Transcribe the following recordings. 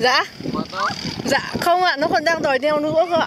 Dạ. Dạ không ạ Nó còn đang đòi đeo nữa cơ ạ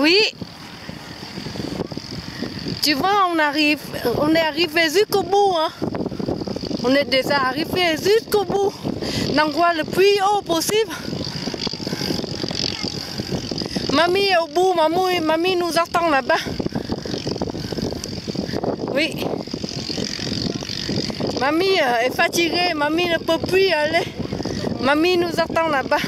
Oui. Tu vois, on arrive, on est arrivé jusqu'au bout. Hein. On est déjà arrivé jusqu'au bout. L'endroit le plus haut possible. Mamie est au bout, mamie, mamie nous attend là-bas. Oui. Mamie euh, est fatiguée, mamie ne peut plus aller. Mamie nous attend là-bas.